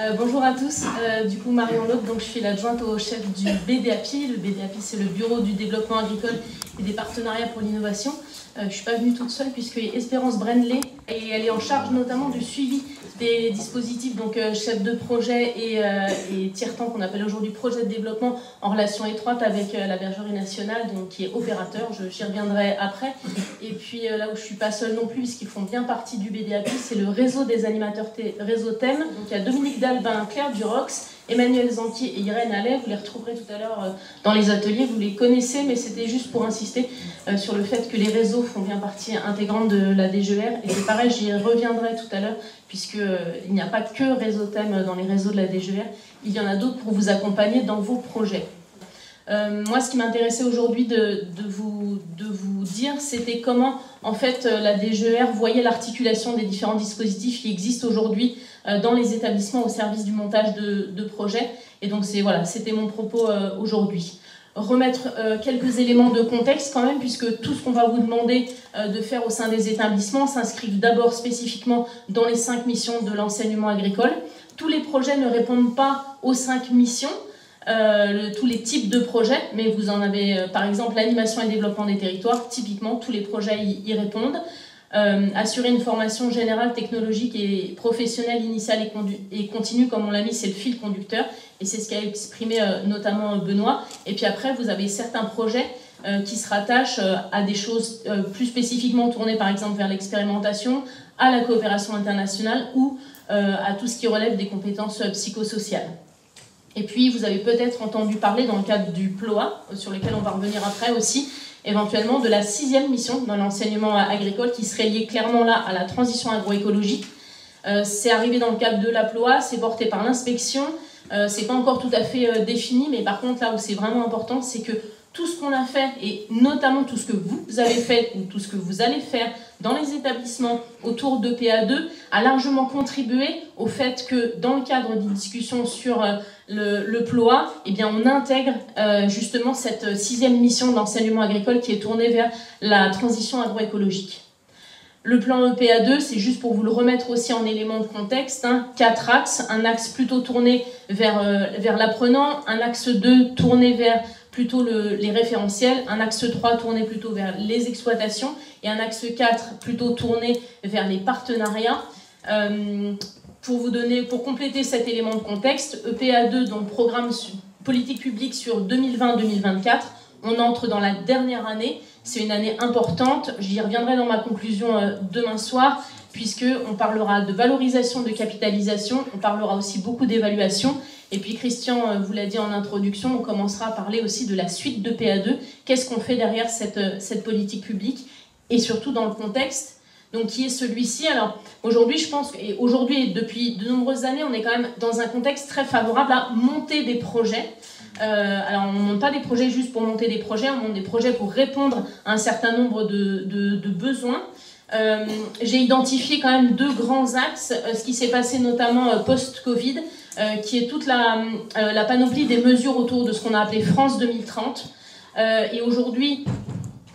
Euh, bonjour à tous, euh, du coup Marion Laude, donc je suis l'adjointe au chef du BDAPI. Le BDAPI c'est le Bureau du développement agricole et des partenariats pour l'innovation. Euh, je ne suis pas venue toute seule puisque Espérance Brenley et elle est en charge notamment du suivi des dispositifs, donc euh, chef de projet et, euh, et tiers-temps qu'on appelle aujourd'hui projet de développement en relation étroite avec la Bergerie nationale, donc qui est opérateur, j'y reviendrai après. Et puis là où je ne suis pas seule non plus, puisqu'ils font bien partie du BDAPI, c'est le réseau des animateurs réseau thème. Donc il y a Dominique Dalbin, Claire Durox, Emmanuel Zanti et Irène Allais, vous les retrouverez tout à l'heure dans les ateliers, vous les connaissez, mais c'était juste pour insister sur le fait que les réseaux font bien partie intégrante de la DGR. Et c'est pareil, j'y reviendrai tout à l'heure, puisqu'il euh, n'y a pas que réseau thème dans les réseaux de la DGR, il y en a d'autres pour vous accompagner dans vos projets. Euh, moi, ce qui m'intéressait aujourd'hui de, vous, de vous dire, c'était comment, en fait, euh, la DGR voyait l'articulation des différents dispositifs qui existent aujourd'hui dans les établissements au service du montage de, projets. Et donc, c'est voilà, c'était mon propos aujourd'hui remettre euh, quelques éléments de contexte quand même, puisque tout ce qu'on va vous demander euh, de faire au sein des établissements s'inscrivent d'abord spécifiquement dans les cinq missions de l'enseignement agricole. Tous les projets ne répondent pas aux cinq missions, euh, tous les types de projets, mais vous en avez par exemple l'animation et développement des territoires, typiquement tous les projets y répondent. Euh, assurer une formation générale, technologique et professionnelle initiale et, continue, comme on l'a mis, c'est le fil conducteur, et c'est ce qu'a exprimé euh, notamment Benoît. Et puis après, vous avez certains projets euh, qui se rattachent à des choses plus spécifiquement tournées, par exemple, vers l'expérimentation, à la coopération internationale ou à tout ce qui relève des compétences psychosociales. Et puis, vous avez peut-être entendu parler dans le cadre du PLOA, sur lequel on va revenir après aussi, éventuellement de la sixième mission dans l'enseignement agricole qui serait liée clairement là à la transition agroécologique. Euh, c'est arrivé dans le cadre de la PLOA, c'est porté par l'inspection, euh, c'est pas encore tout à fait euh, défini, mais par contre là où c'est vraiment important, c'est que tout ce qu'on a fait, et notamment tout ce que vous avez fait ou tout ce que vous allez faire dans les établissements autour de PA2, a largement contribué au fait que dans le cadre d'une discussion sur euh, le, le, PLOA, eh bien, on intègre euh, justement cette sixième mission d'enseignement agricole qui est tournée vers la transition agroécologique. Le plan EPA2, c'est juste pour vous le remettre aussi en élément de contexte. Hein, quatre axes, un axe plutôt tourné vers, euh, vers l'apprenant, un axe 2 tourné vers plutôt les référentiels, un axe 3 tourné plutôt vers les exploitations et un axe 4 plutôt tourné vers les partenariats. Euh, pour vous donner, pour compléter cet élément de contexte, EPA2, donc programme politique publique sur 2020-2024, on entre dans la dernière année. C'est une année importante. J'y reviendrai dans ma conclusion euh, demain soir, puisqu'on parlera de valorisation, de capitalisation, on parlera aussi beaucoup d'évaluation. Et puis Christian euh, vous l'a dit en introduction, on commencera à parler aussi de la suite de PA2. Qu'est-ce qu'on fait derrière cette, euh, cette politique publique et surtout dans le contexte donc qui est celui-ci? Alors aujourd'hui, je pense et aujourd'hui depuis de nombreuses années, on est quand même dans un contexte très favorable à monter des projets. Euh, alors on ne monte pas des projets juste pour monter des projets, on monte des projets pour répondre à un certain nombre de, de, besoins. J'ai identifié quand même deux grands axes, ce qui s'est passé notamment post-Covid, euh, qui est toute la, euh, panoplie des mesures autour de ce qu'on a appelé France 2030. Euh, et aujourd'hui,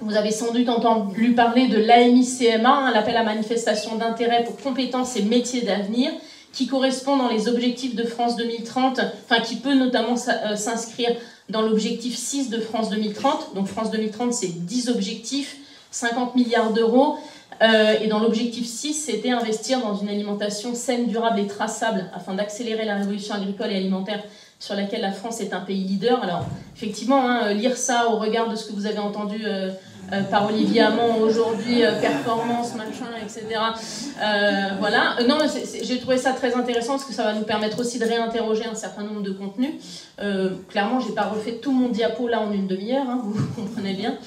vous avez sans doute entendu parler de l'AMI-CMA, hein, l'appel à manifestation d'intérêt pour compétences et métiers d'avenir, qui correspond dans les objectifs de France 2030, enfin qui peut notamment s'inscrire dans l'objectif 6 de France 2030. Donc France 2030, c'est 10 objectifs, 50 milliards d'euros. Euh, et dans l'objectif 6, c'était investir dans une alimentation saine, durable et traçable afin d'accélérer la révolution agricole et alimentaire sur laquelle la France est un pays leader. Alors, effectivement, hein, lire ça au regard de ce que vous avez entendu euh, euh, par Olivier Hamon aujourd'hui, performance, machin, etc. voilà. non, j'ai trouvé ça très intéressant parce que ça va nous permettre aussi de réinterroger un certain nombre de contenus. clairement, j'ai pas refait tout mon diapo là en une demi-heure, hein, vous comprenez bien.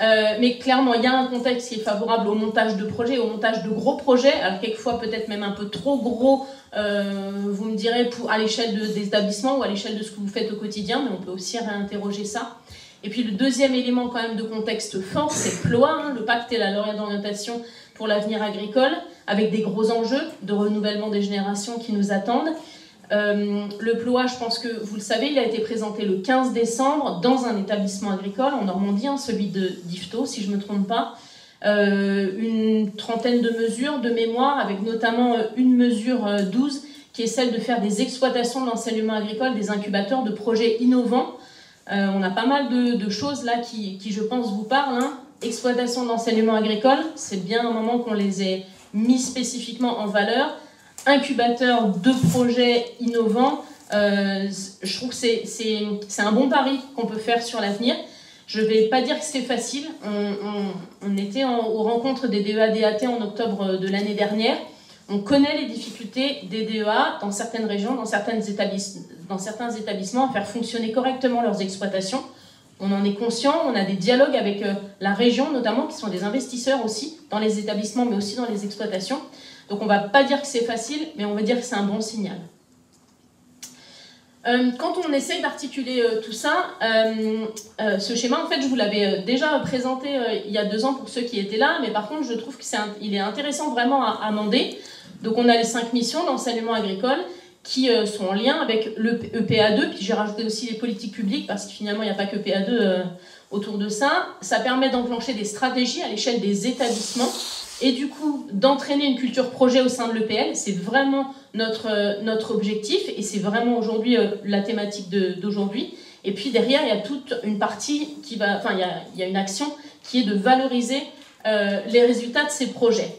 Euh, mais clairement, il y a un contexte qui est favorable au montage de projets, au montage de gros projets, alors quelquefois peut-être même un peu trop gros, euh, vous me direz, pour, à l'échelle de, des établissements ou à l'échelle de ce que vous faites au quotidien, mais on peut aussi réinterroger ça. Et puis le deuxième élément quand même de contexte fort, c'est PLOA, hein, le pacte et la lauréat d'orientation pour l'avenir agricole, avec des gros enjeux de renouvellement des générations qui nous attendent. Euh, le PLOA, je pense que vous le savez, il a été présenté le 15 décembre dans un établissement agricole en Normandie, hein, celui de d'Ifto, si je ne me trompe pas. Euh, une trentaine de mesures de mémoire, avec notamment euh, une mesure 12 qui est celle de faire des exploitations de l'enseignement agricole, des incubateurs de projets innovants. Euh, on a pas mal de, choses là qui, je pense, vous parlent. Hein. Exploitation de l'enseignement agricole, c'est bien un moment qu'on les ait mis spécifiquement en valeur. Incubateur de projets innovants, euh, je trouve que c'est un bon pari qu'on peut faire sur l'avenir. Je ne vais pas dire que c'est facile. On, était aux rencontres des DEA-DAT en octobre de l'année dernière. On connaît les difficultés des DEA dans certaines régions, dans, dans certains établissements, à faire fonctionner correctement leurs exploitations. On en est conscient, on a des dialogues avec euh, la région notamment, qui sont des investisseurs aussi dans les établissements, mais aussi dans les exploitations. Donc on ne va pas dire que c'est facile, mais on va dire que c'est un bon signal. Euh, quand on essaye d'articuler euh, tout ça, euh, ce schéma, en fait, je vous l'avais déjà présenté il y a deux ans pour ceux qui étaient là, mais par contre, je trouve qu'il est, intéressant vraiment à, amender. Donc, on a les cinq missions d'enseignement agricole qui sont en lien avec le EPA2, puis j'ai rajouté aussi les politiques publiques, parce que finalement, il n'y a pas que EPA2 autour de ça. Ça permet d'enclencher des stratégies à l'échelle des établissements et du coup d'entraîner une culture projet au sein de l'EPL. C'est vraiment notre, euh, notre objectif et c'est vraiment aujourd'hui euh, la thématique d'aujourd'hui. Et puis derrière, il y a toute une partie qui va, enfin, il y a, il y a une action qui est de valoriser euh, les résultats de ces projets.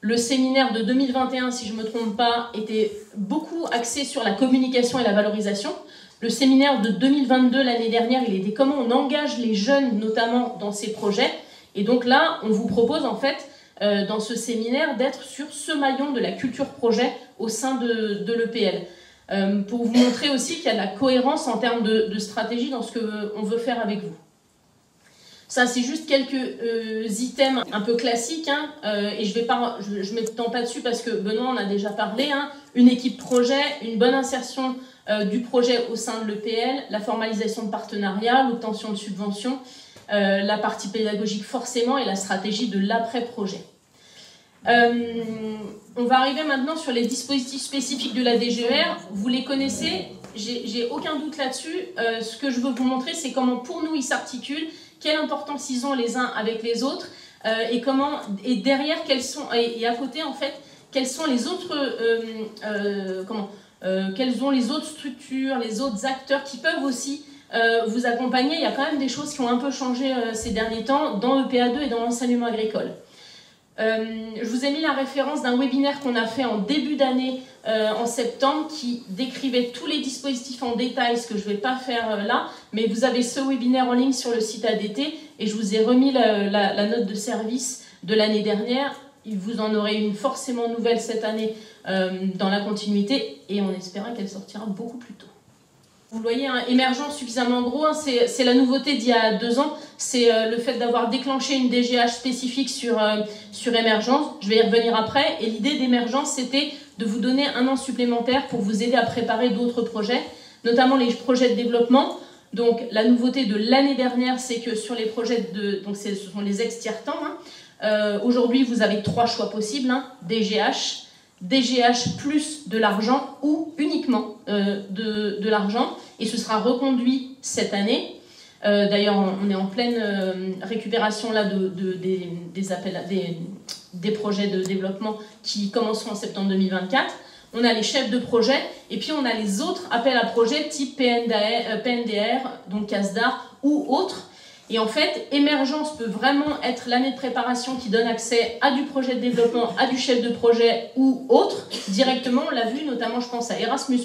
Le séminaire de 2021, si je ne me trompe pas, était beaucoup axé sur la communication et la valorisation. Le séminaire de 2022, l'année dernière, il était comment on engage les jeunes, notamment dans ces projets. Et donc là, on vous propose en fait dans ce séminaire d'être sur ce maillon de la culture projet au sein de, de l'EPL. Euh, pour vous montrer aussi qu'il y a de la cohérence en termes de, stratégie dans ce qu'on veut faire avec vous. Ça, c'est juste quelques euh, items un peu classiques, hein, et je ne je, m'étends pas dessus parce que Benoît en a déjà parlé. Hein. une équipe projet, une bonne insertion du projet au sein de l'EPL, la formalisation de partenariats, l'obtention de subventions, euh, la partie pédagogique forcément et la stratégie de l'après-projet. Euh, on va arriver maintenant sur les dispositifs spécifiques de la DGER. Vous les connaissez, j'ai aucun doute là-dessus. Euh, ce que je veux vous montrer, c'est comment pour nous ils s'articulent, quelle importance ils ont les uns avec les autres, et comment et derrière quels sont et, à côté en fait quelles sont les autres comment les autres structures, les autres acteurs qui peuvent aussi euh, vous accompagner. Il y a quand même des choses qui ont un peu changé euh, ces derniers temps dans EPA2 et dans l'enseignement agricole. Euh, je vous ai mis la référence d'un webinaire qu'on a fait en début d'année en septembre qui décrivait tous les dispositifs en détail, ce que je ne vais pas faire là, mais vous avez ce webinaire en ligne sur le site ADT et je vous ai remis la, note de service de l'année dernière. Vous en aurez une forcément nouvelle cette année dans la continuité et on espère qu'elle sortira beaucoup plus tôt. Vous voyez, un émergent suffisamment gros, hein, c'est la nouveauté d'il y a deux ans, c'est euh, le fait d'avoir déclenché une DGH spécifique sur, euh, sur émergence. Je vais y revenir après. Et l'idée d'émergence, c'était de vous donner un an supplémentaire pour vous aider à préparer d'autres projets, notamment les projets de développement. Donc la nouveauté de l'année dernière, c'est que sur les projets de... Donc ce sont les ex-tiers-temps. Hein, euh, aujourd'hui, vous avez trois choix possibles. Hein, DGH, DGH plus de l'argent ou uniquement euh, de, l'argent et ce sera reconduit cette année. Euh, d'ailleurs, on est en pleine euh, récupération là de, des, appels, des, projets de développement qui commenceront en septembre 2024. On a les chefs de projet et puis on a les autres appels à projets type PNDR, PNDR donc CASDAR ou autres et en fait, émergence peut vraiment être l'année de préparation qui donne accès à du projet de développement, à du chef de projet ou autre, directement. On l'a vu, notamment, je pense à Erasmus.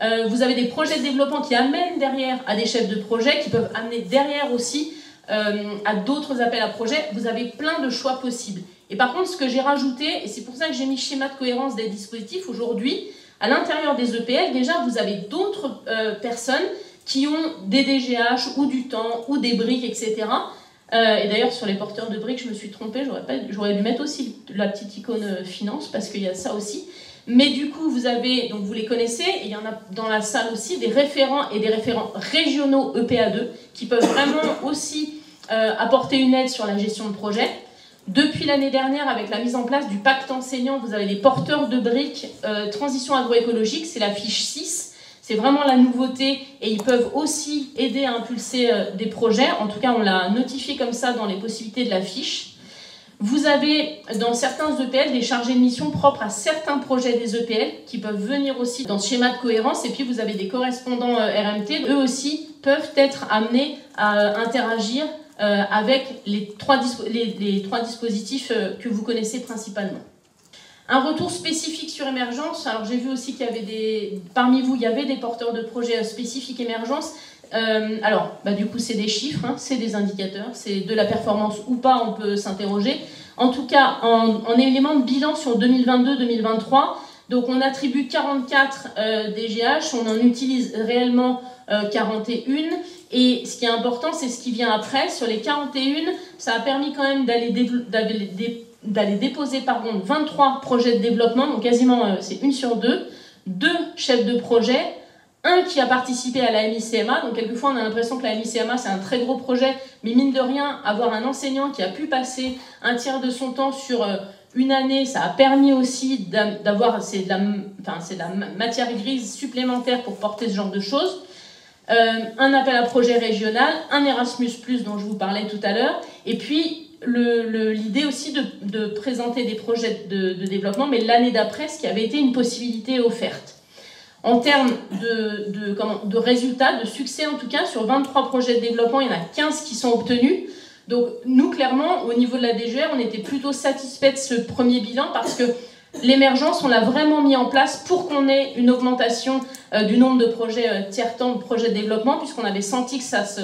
Euh, vous avez des projets de développement qui amènent derrière à des chefs de projet, qui peuvent amener derrière aussi euh, à d'autres appels à projets. Vous avez plein de choix possibles. Et par contre, ce que j'ai rajouté, et c'est pour ça que j'ai mis schéma de cohérence des dispositifs aujourd'hui, à l'intérieur des EPL, déjà, vous avez d'autres euh, personnes qui ont des DGH ou du temps ou des briques, etc. Et d'ailleurs, sur les porteurs de briques, je me suis trompée, j'aurais dû mettre aussi la petite icône finance parce qu'il y a ça aussi. Mais du coup, vous avez, donc vous les connaissez, et il y en a dans la salle aussi des référents et des référents régionaux EPA2 qui peuvent vraiment aussi euh, apporter une aide sur la gestion de projet. Depuis l'année dernière, avec la mise en place du pacte enseignant, vous avez les porteurs de briques transition agroécologique, c'est la fiche 6 c'est vraiment la nouveauté et ils peuvent aussi aider à impulser euh, des projets. En tout cas, on l'a notifié comme ça dans les possibilités de la fiche. Vous avez dans certains EPL des chargés de mission propres à certains projets des EPL qui peuvent venir aussi dans ce schéma de cohérence. Et puis vous avez des correspondants RMT. Eux aussi peuvent être amenés à interagir avec les trois, les trois dispositifs que vous connaissez principalement. Un retour spécifique sur émergence. Alors j'ai vu aussi qu'il y avait des, parmi vous, il y avait des porteurs de projets spécifiques émergence. Euh, alors, bah, du coup, c'est des chiffres, hein, c'est des indicateurs, c'est de la performance ou pas, on peut s'interroger. En tout cas, en, en, élément de bilan sur 2022-2023, donc on attribue 44 euh, DGH, on en utilise réellement 41. Euh, Et ce qui est important, c'est ce qui vient après. Sur les 41, ça a permis quand même d'aller déposer pardon, 23 projets de développement, donc quasiment c'est une sur deux, deux chefs de projet, un qui a participé à la MICMA, donc quelquefois on a l'impression que la MICMA c'est un très gros projet, mais mine de rien, avoir un enseignant qui a pu passer un tiers de son temps sur euh, une année, ça a permis aussi d'avoir, c'est de, la, matière grise supplémentaire pour porter ce genre de choses. Euh, un appel à projet régional, un Erasmus, dont je vous parlais tout à l'heure, et puis l'idée aussi de, présenter des projets de, développement, mais l'année d'après, ce qui avait été une possibilité offerte. En termes de, de, résultats, de succès en tout cas, sur 23 projets de développement, il y en a 15 qui sont obtenus. Donc nous, clairement, au niveau de la DGR, on était plutôt satisfait de ce premier bilan parce que l'émergence, on l'a vraiment mis en place pour qu'on ait une augmentation euh, du nombre de projets euh, tiers-temps, de projets de développement, puisqu'on avait senti que ça se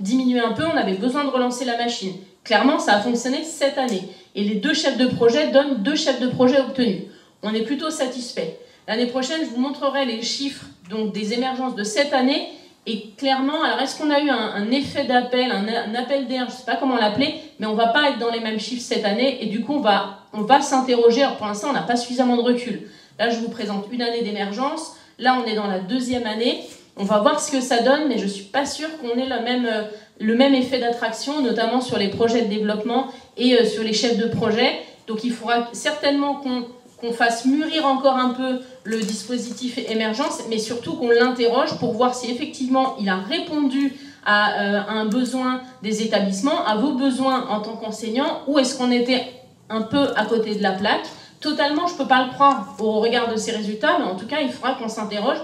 diminuait un peu, on avait besoin de relancer la machine. Clairement, ça a fonctionné cette année. Et les deux chefs de projet donnent deux chefs de projet obtenus. On est plutôt satisfait. L'année prochaine, je vous montrerai les chiffres donc, des émergences de cette année. Et clairement, alors est-ce qu'on a eu un, effet d'appel, un, appel d'air, je ne sais pas comment l'appeler, mais on ne va pas être dans les mêmes chiffres cette année. Et du coup, on va, s'interroger. Pour l'instant, on n'a pas suffisamment de recul. Là, je vous présente une année d'émergence. Là, on est dans la deuxième année. On va voir ce que ça donne, mais je ne suis pas sûre qu'on ait le même, euh, le même effet d'attraction, notamment sur les projets de développement et euh, sur les chefs de projet. Donc il faudra certainement qu'on fasse mûrir encore un peu le dispositif émergence, mais surtout qu'on l'interroge pour voir si effectivement il a répondu à, euh, un besoin des établissements, à vos besoins en tant qu'enseignant, ou est-ce qu'on était un peu à côté de la plaque Totalement, je ne peux pas le croire au regard de ces résultats, mais en tout cas, il faudra qu'on s'interroge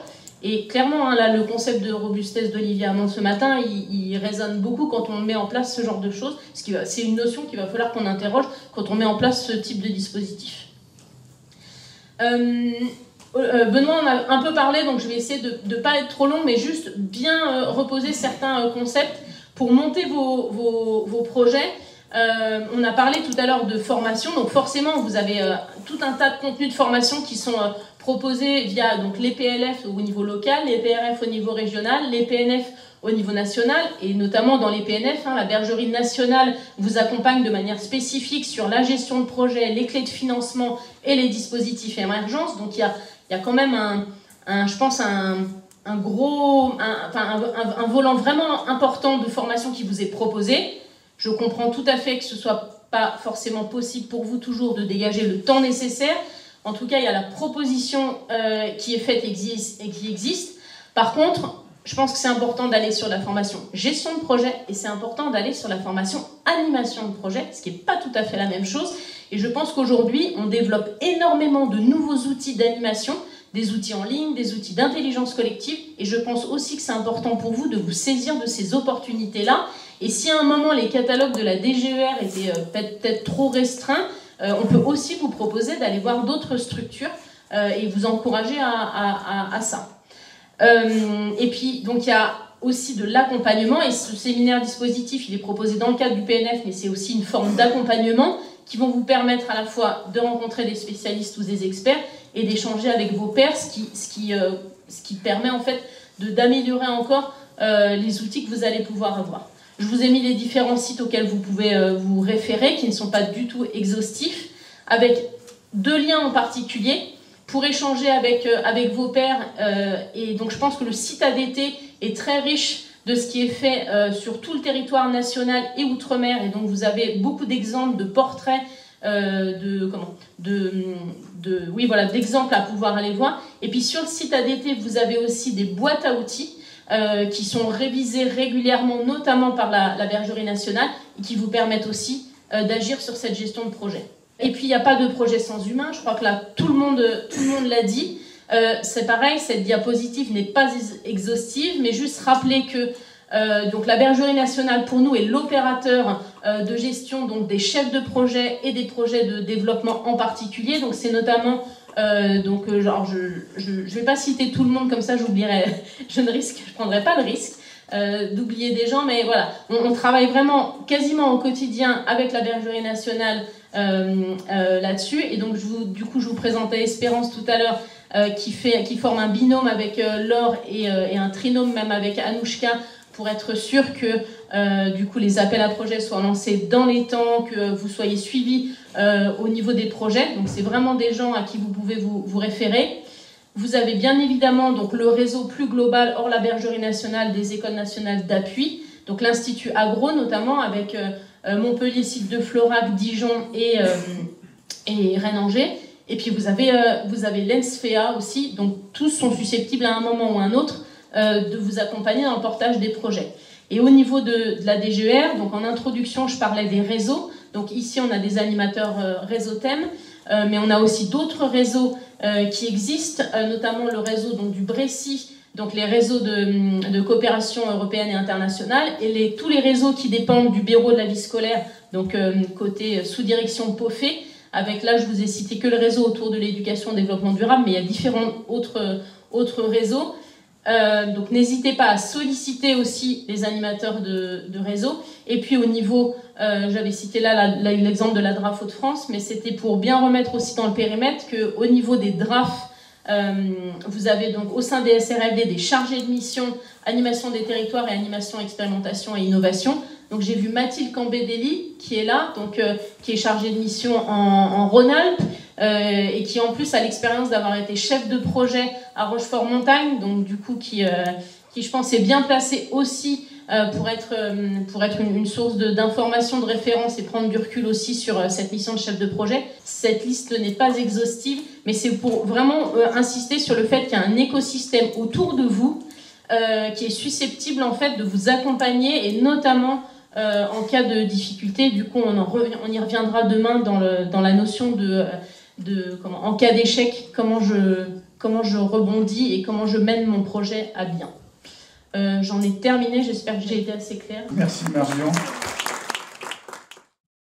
et clairement, hein, là, le concept de robustesse d'Olivier Armand ce matin, il, résonne beaucoup quand on met en place ce genre de choses. C'est une notion qu'il va falloir qu'on interroge quand on met en place ce type de dispositif. Euh, euh, Benoît en a un peu parlé, donc je vais essayer de ne pas être trop long, mais juste bien euh, reposer certains concepts pour monter vos, projets. on a parlé tout à l'heure de formation, donc forcément vous avez tout un tas de contenus de formation qui sont proposés via donc, les PLF au niveau local, les PRF au niveau régional, les PNF au niveau national, et notamment dans les PNF, hein, la bergerie nationale vous accompagne de manière spécifique sur la gestion de projet, les clés de financement et les dispositifs émergence. Donc il y a, y a, quand même un, je pense, un, un gros, un, volant vraiment important de formation qui vous est proposé. Je comprends tout à fait que ce soit pas forcément possible pour vous toujours de dégager le temps nécessaire, en tout cas, il y a la proposition euh, qui est faite et qui existe. Par contre, je pense que c'est important d'aller sur la formation gestion de projet et c'est important d'aller sur la formation animation de projet, ce qui n'est pas tout à fait la même chose. Et je pense qu'aujourd'hui, on développe énormément de nouveaux outils d'animation, des outils en ligne, des outils d'intelligence collective. Et je pense aussi que c'est important pour vous de vous saisir de ces opportunités-là. Et si à un moment les catalogues de la DGER étaient euh, peut-être trop restreints, euh, on peut aussi vous proposer d'aller voir d'autres structures euh, et vous encourager à, ça. Euh, et puis, donc, il y a aussi de l'accompagnement, et ce séminaire dispositif, il est proposé dans le cadre du PNF, mais c'est aussi une forme d'accompagnement qui vont vous permettre à la fois de rencontrer des spécialistes ou des experts et d'échanger avec vos pairs, ce qui, ce qui, ce qui permet en fait d'améliorer encore les outils que vous allez pouvoir avoir. Je vous ai mis les différents sites auxquels vous pouvez euh, vous référer, qui ne sont pas du tout exhaustifs, avec deux liens en particulier pour échanger avec, euh, vos pairs. Euh, et donc je pense que le site ADT est très riche de ce qui est fait sur tout le territoire national et outre-mer. Et donc vous avez beaucoup d'exemples, de portraits, de comment, de, de, oui voilà, d'exemples à pouvoir aller voir. Et puis sur le site ADT, vous avez aussi des boîtes à outils qui sont révisées régulièrement, notamment par la, la, Bergerie nationale, et qui vous permettent aussi d'agir sur cette gestion de projet. Et puis, il n'y a pas de projet sans humain. Je crois que là, tout le monde, l'a dit. Euh, c'est pareil, cette diapositive n'est pas exhaustive, mais juste rappeler que euh, donc la Bergerie nationale pour nous est l'opérateur euh, de gestion donc des chefs de projet et des projets de développement en particulier. Donc c'est notamment donc genre je, ne vais pas citer tout le monde comme ça j'oublierai je ne risque je prendrai pas le risque d'oublier des gens mais voilà on, travaille vraiment quasiment au quotidien avec la Bergerie nationale là-dessus et donc je vous, du coup je vous présentais Espérance tout à l'heure euh, qui, fait, qui forme un binôme avec euh, Laure et, euh, et, un trinôme même avec Anouchka pour être sûr que du coup les appels à projets soient lancés dans les temps, que vous soyez suivis au niveau des projets. Donc c'est vraiment des gens à qui vous pouvez vous, vous, référer. Vous avez bien évidemment donc le réseau plus global hors la bergerie nationale des écoles nationales d'appui, donc l'Institut Agro notamment avec Montpellier, site de Florac, Dijon et, et Rennes-Angers. Et puis vous avez, euh, vous avez l'ENSFEA aussi, donc tous sont susceptibles à un moment ou à un autre euh, de vous accompagner dans le portage des projets. Et au niveau de, la DGR, donc en introduction, je parlais des réseaux. Donc ici, on a des animateurs euh, réseau thème, mais on a aussi d'autres réseaux qui existent, notamment le réseau donc, du Brécy, donc les réseaux de, coopération européenne et internationale, et tous les réseaux qui dépendent du bureau de la vie scolaire, donc côté sous-direction POFE, avec là, je vous ai cité que le réseau autour de l'éducation et développement durable, mais il y a différents autres, autres réseaux. Euh, donc n'hésitez pas à solliciter aussi les animateurs de, réseau. Et puis au niveau, euh, j'avais cité là l'exemple de la DRAF de France, mais c'était pour bien remettre aussi dans le périmètre qu'au niveau des DRAF, euh, vous avez donc au sein des SRLD des chargés de mission, animation des territoires et animation, expérimentation et innovation. Donc j'ai vu Mathilde Cambédeli qui est là, donc, euh, qui est chargée de mission en, Rhône-Alpes euh, et qui en plus a l'expérience d'avoir été chef de projet à Rochefort-Montagne, donc du coup qui, qui je pense est bien placée aussi pour être, pour être une, source d'information, de, de, référence et prendre du recul aussi sur cette mission de chef de projet. Cette liste n'est pas exhaustive, mais c'est pour vraiment insister sur le fait qu'il y a un écosystème autour de vous qui est susceptible en fait de vous accompagner et notamment euh, en cas de difficulté. Du coup, on, on y reviendra demain dans, le, dans la notion de, de comment, en cas d'échec, comment je, comment je rebondis et comment je mène mon projet à bien. Euh, j'en ai terminé, j'espère que j'ai été assez claire. Merci Marion.